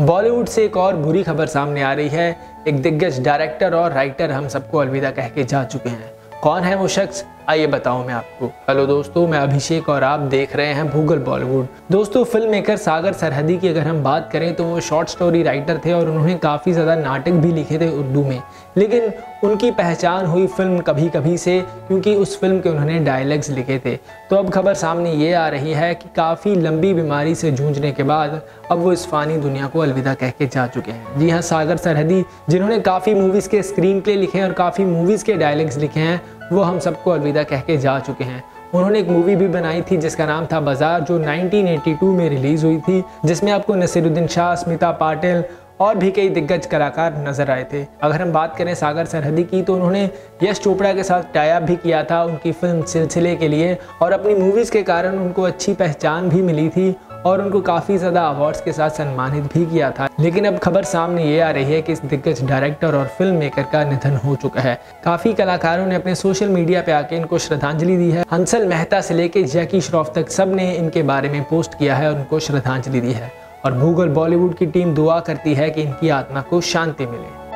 बॉलीवुड से एक और बुरी खबर सामने आ रही है। एक दिग्गज डायरेक्टर और राइटर हम सबको अलविदा कह के जा चुके हैं। कौन है वो शख्स? आइए बताऊँ मैं आपको। हेलो दोस्तों, मैं अभिषेक और आप देख रहे हैं भूगल बॉलीवुड। दोस्तों फ़िल्म मेकर सागर सरहदी की अगर हम बात करें तो वो शॉर्ट स्टोरी राइटर थे और उन्होंने काफ़ी ज़्यादा नाटक भी लिखे थे उर्दू में। लेकिन उनकी पहचान हुई फ़िल्म कभी कभी से, क्योंकि उस फ़िल्म के उन्होंने डायलॉग्स लिखे थे। तो अब खबर सामने ये आ रही है कि काफ़ी लंबी बीमारी से जूझने के बाद अब वो इस फानी दुनिया को अलविदा कह के जा चुके हैं। जी हाँ सागर सरहदी, जिन्होंने काफ़ी मूवीज़ के स्क्रीन प्ले लिखे हैं और काफ़ी मूवीज़ के डायलॉग्स लिखे हैं वो हम सबको अलविदा कह के जा चुके हैं। उन्होंने एक मूवी भी बनाई थी जिसका नाम था बाज़ार, जो 1982 में रिलीज़ हुई थी, जिसमें आपको नसीरुद्दीन शाह, स्मिता पाटिल और भी कई दिग्गज कलाकार नज़र आए थे। अगर हम बात करें सागर सरहदी की तो उन्होंने यश चोपड़ा के साथ टाइप भी किया था उनकी फ़िल्म सिलसिले के लिए और अपनी मूवीज़ के कारण उनको अच्छी पहचान भी मिली थी। और उनको काफ़ी ज़्यादा अवार्ड्स के साथ सम्मानित भी किया था। लेकिन अब खबर सामने ये आ रही है कि इस दिग्गज डायरेक्टर और फ़िल्म मेकर का निधन हो चुका है। काफ़ी कलाकारों ने अपने सोशल मीडिया पे आके इनको श्रद्धांजलि दी है। हंसल मेहता से लेके जैकी श्रॉफ तक सबने इनके बारे में पोस्ट किया है और उनको श्रद्धांजलि दी है। और भूगल बॉलीवुड की टीम दुआ करती है कि इनकी आत्मा को शांति मिले।